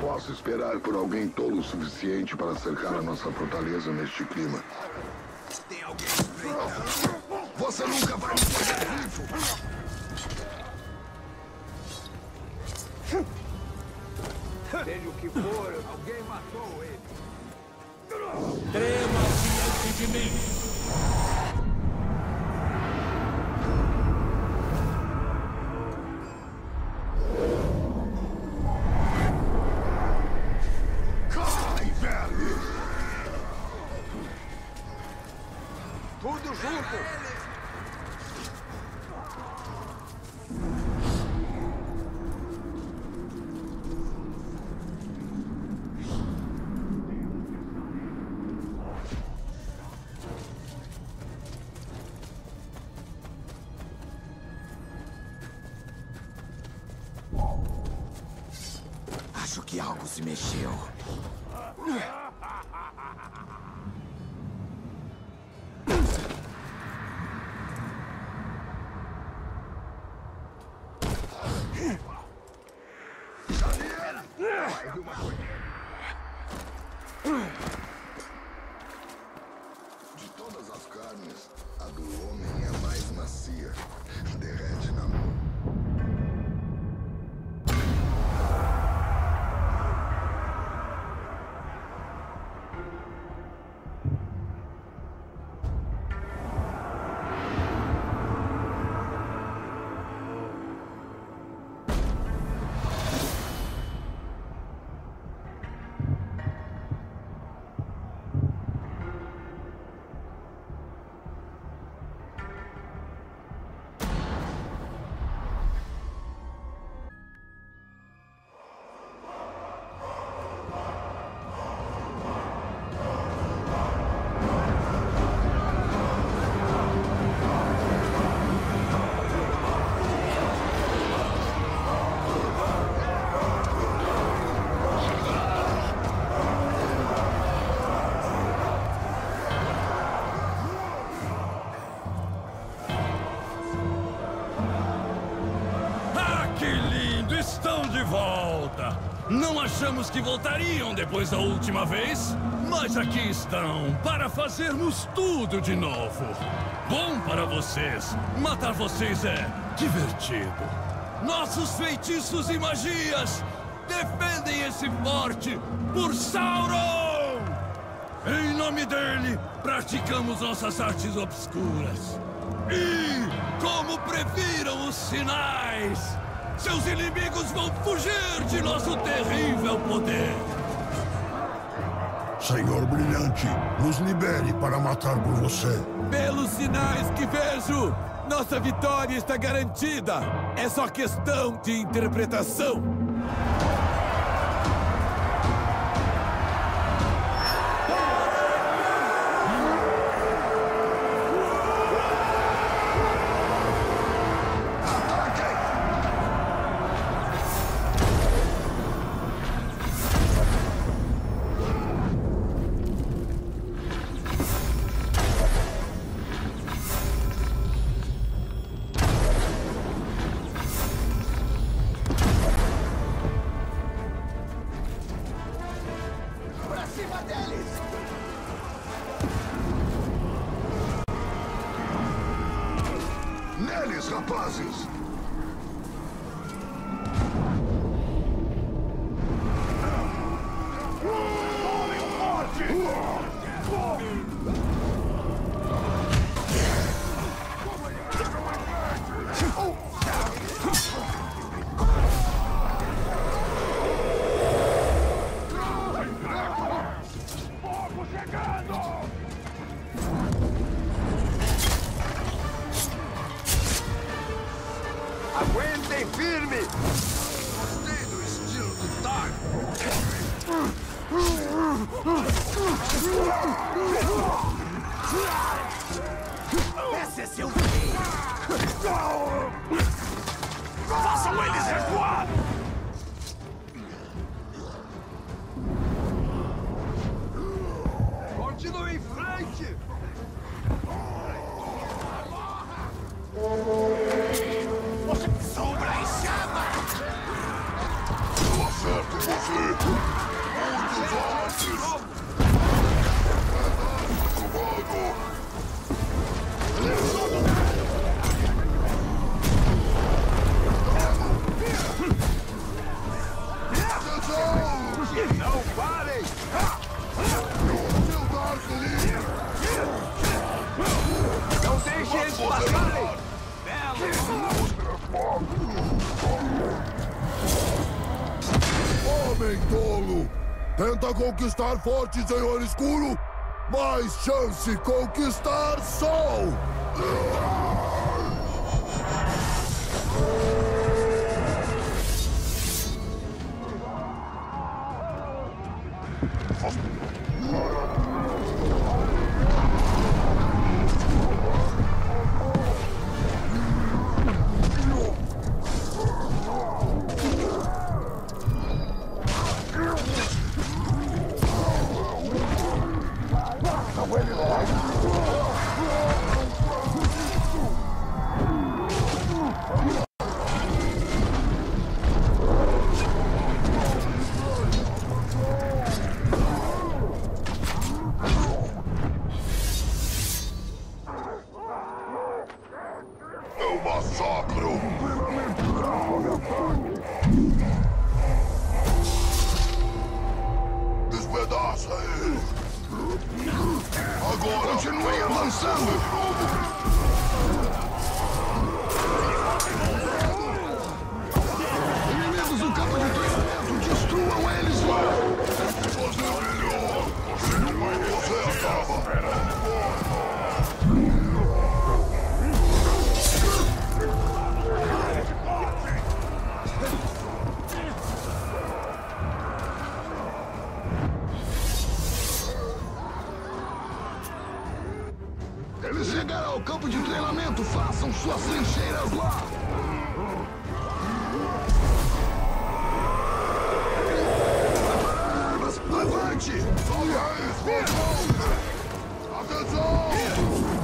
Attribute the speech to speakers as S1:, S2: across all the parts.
S1: Posso esperar por alguém tolo o suficiente para cercar a nossa fortaleza neste clima.
S2: Tem alguém espreitando.
S1: Você nunca vai me fazer vivo!
S3: Acho que algo se mexeu.
S4: Achamos que voltariam depois da última vez, mas aqui estão para fazermos tudo de novo. Bom para vocês. Matar vocês é divertido. Nossos feitiços e magias defendem esse forte por Sauron! Em nome dele, praticamos nossas artes obscuras. E, como previram os sinais, seus inimigos vão fugir de nosso terrível poder.
S5: Senhor Brilhante, nos libere para matar por você.
S6: Pelos sinais que vejo, nossa vitória está garantida. É só questão de interpretação.
S3: Façam eles recuar!
S2: Continue em frente!
S3: Sombra em chama!
S1: Eu acerto Não deixe eles passarem!
S5: Homem tolo! Tenta conquistar forte, senhor escuro! Mais chance conquistar sol!
S1: Suas trincheiras lá! Avante!
S5: Atenção!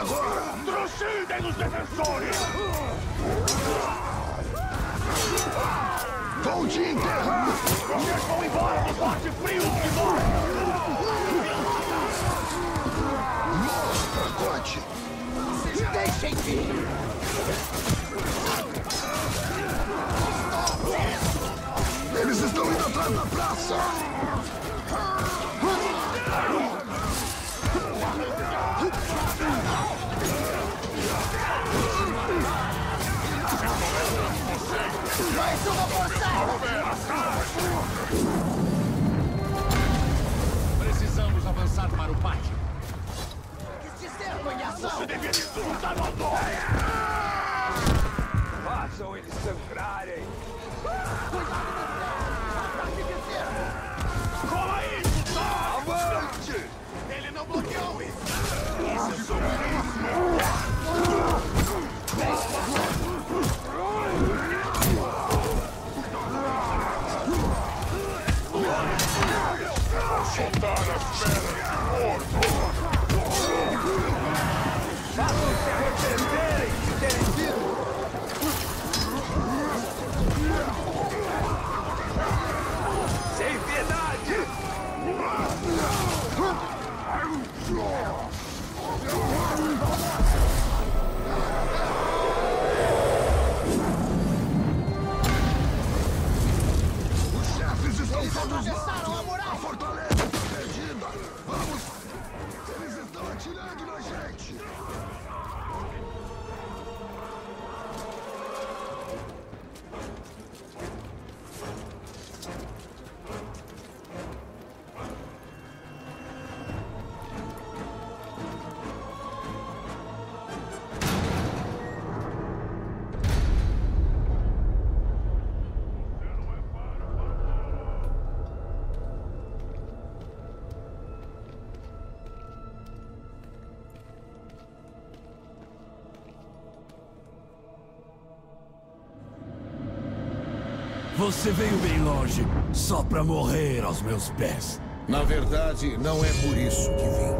S1: Agora!
S5: Trucidem os defensores!
S1: Vou te enterrar!
S5: Vocês vão embora do forte frio que morre!
S1: Morra, pacote!
S3: Deixem vir!
S7: na praça!
S6: Mais uma forçada!
S8: Precisamos avançar para o pátio.
S6: Sistema em ação!
S1: Façam eles sangrarem.
S6: Ataque de cerco!
S1: Avante!
S6: Ele não bloqueou isso!
S1: Façam
S4: Você veio bem longe, só pra morrer aos meus pés.
S3: Na verdade, não é por isso que vim.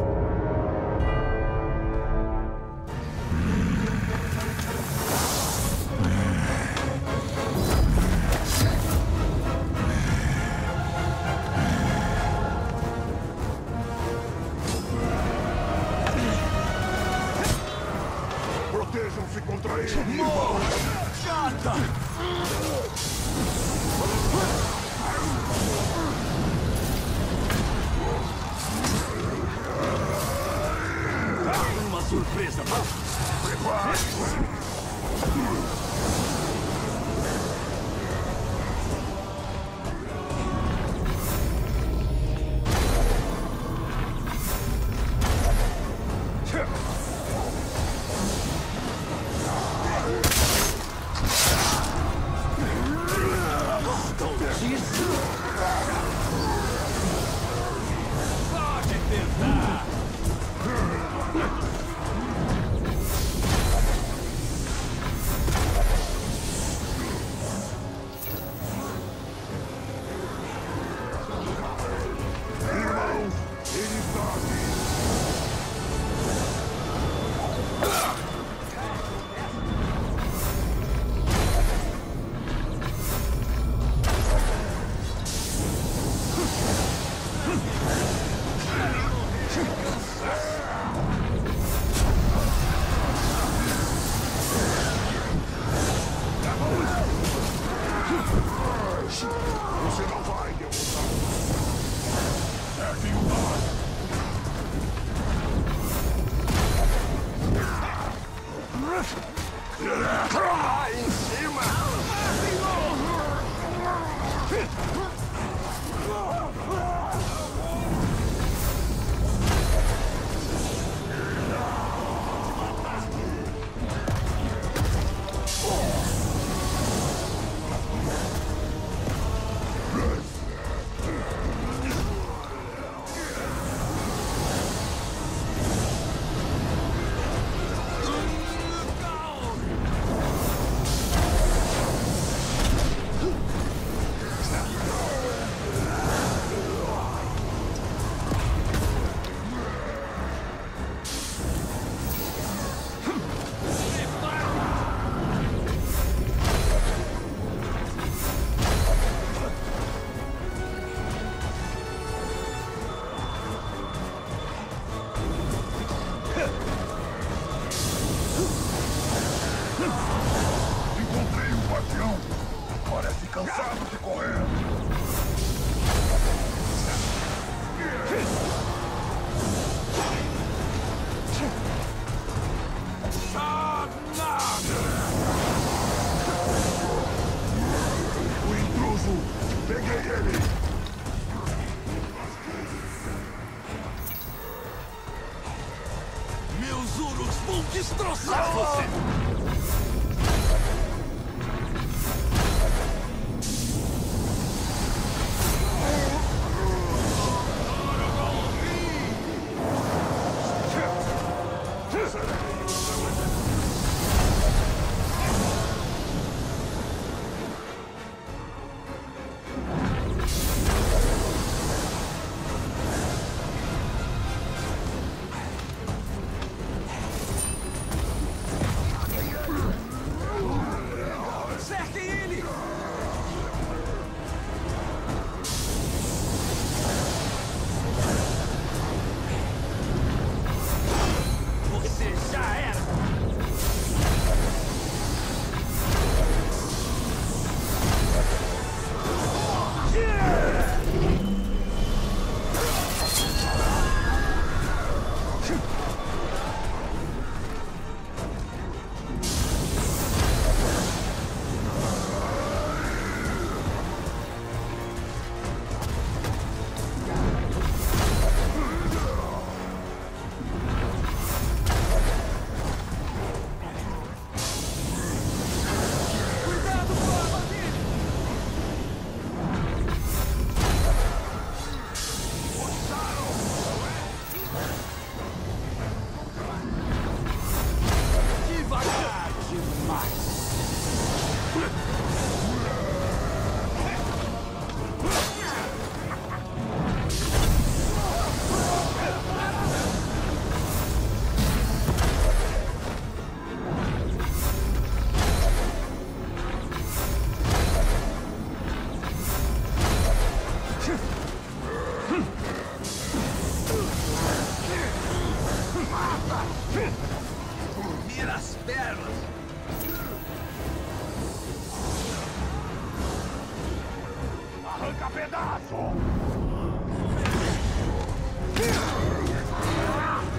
S3: pedaço!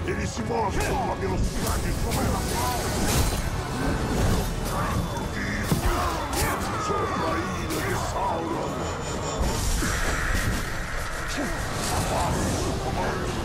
S3: Ele se move com uma velocidade sobrenatural! Sobre a ilha de Sauron! Abaixo, comando!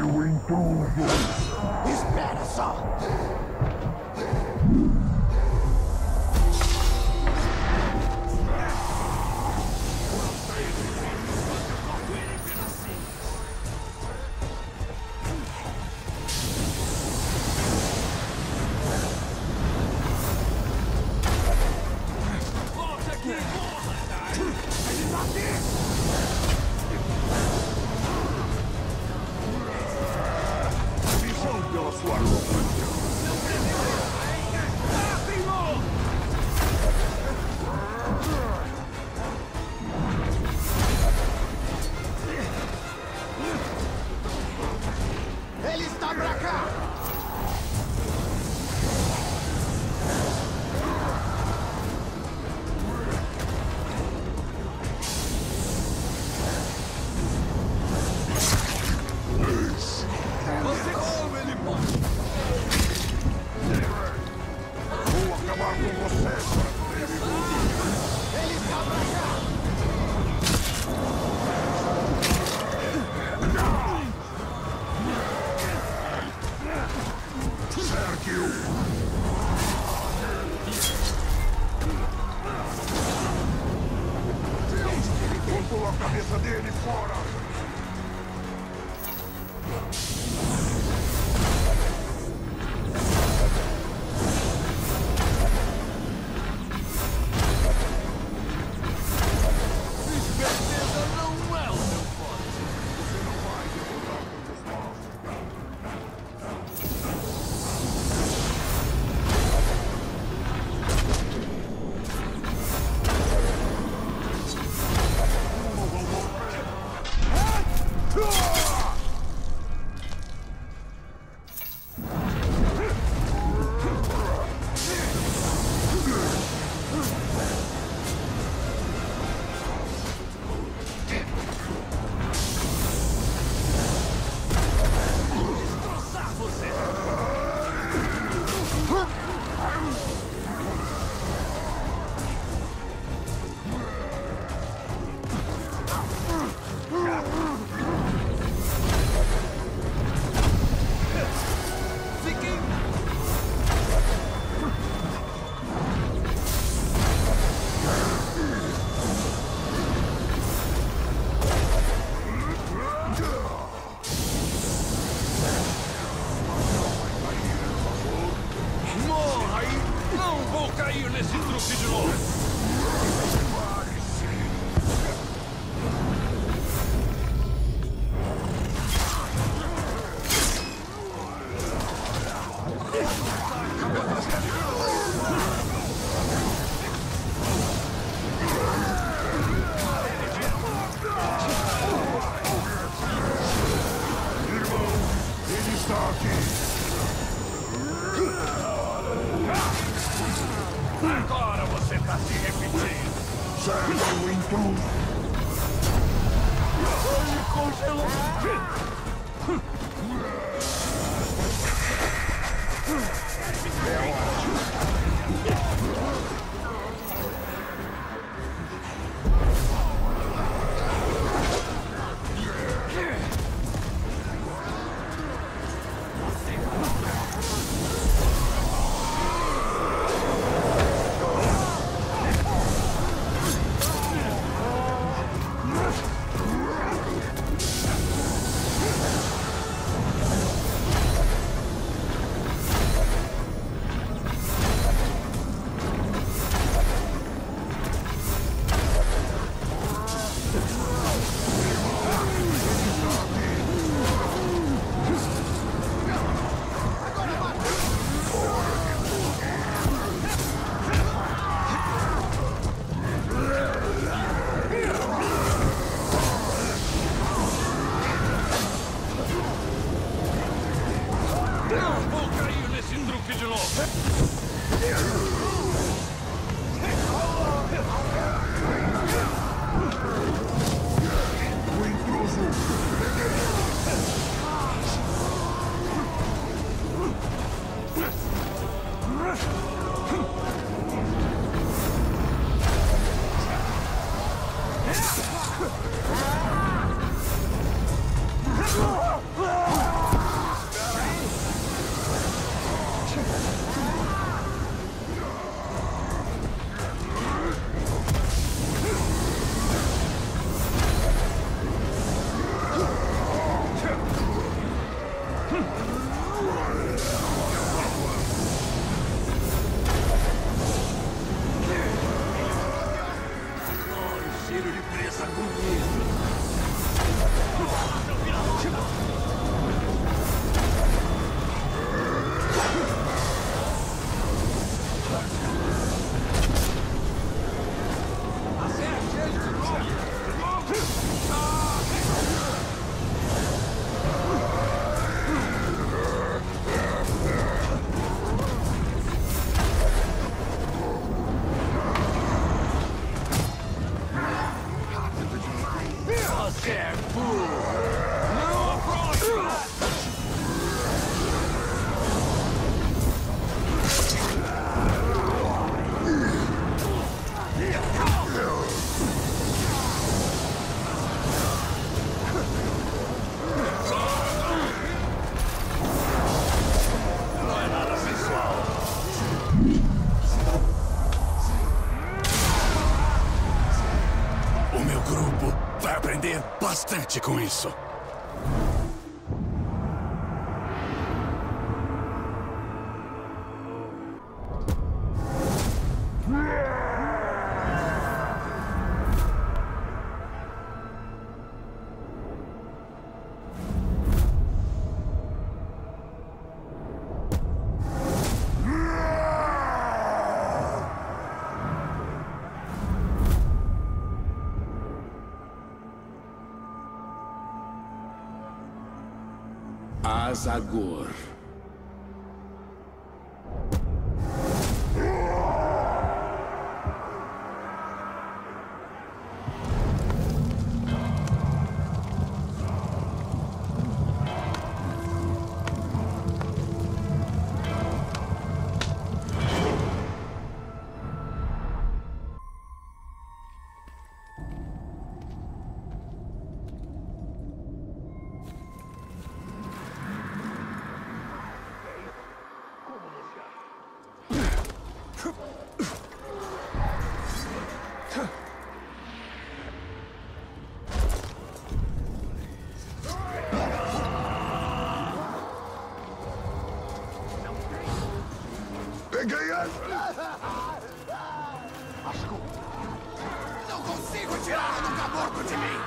S4: doing to you? This.
S3: Sérgio! Pula a cabeça dele fora!
S4: Yeah. bastante com isso.
S9: Azagor.
S2: O tirano nunca morto de mim!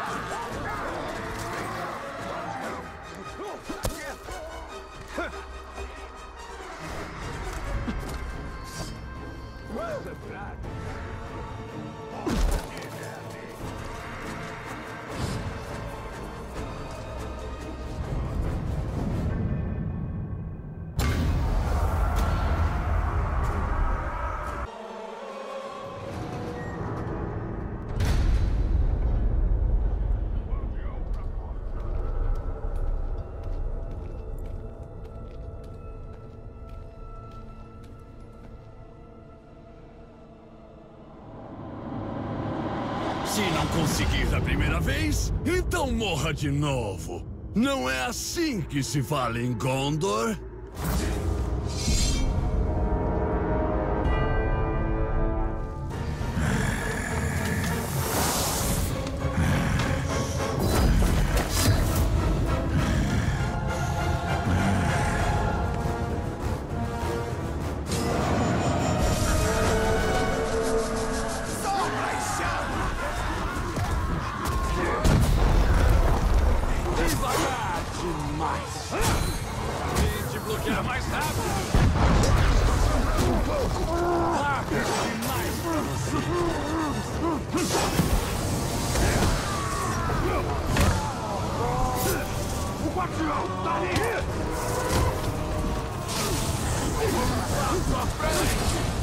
S4: Não conseguir da primeira vez, então morra de novo. Não é assim que se fala em Gondor?
S3: devagar demais. Tente bloquear mais rápido. Rápido demais.
S10: O guardião tá ali! Na sua frente!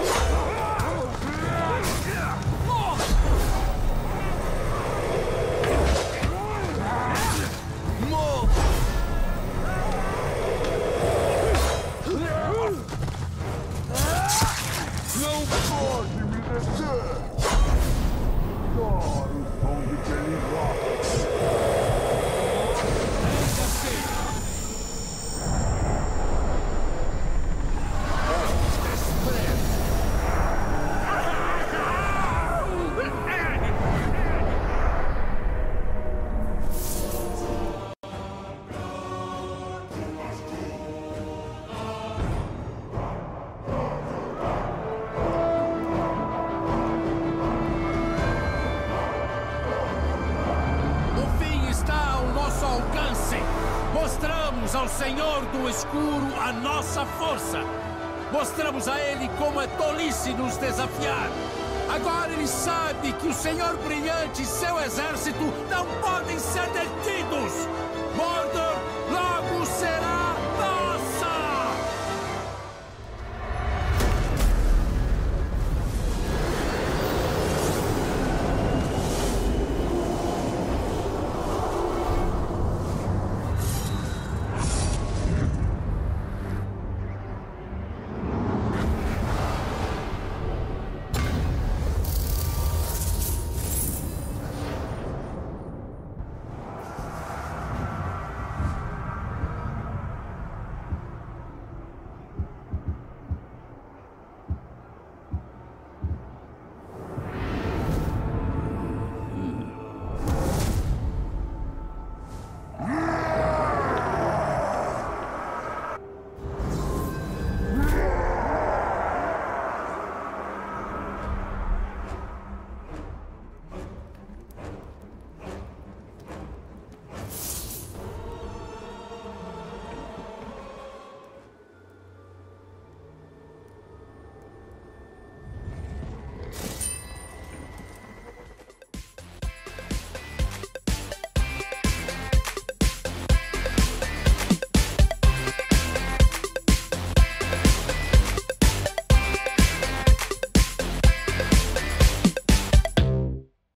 S10: nossa força. Mostramos a ele como é tolice nos desafiar. Agora ele sabe que o Senhor Brilhante e seu exército não podem ser detidos.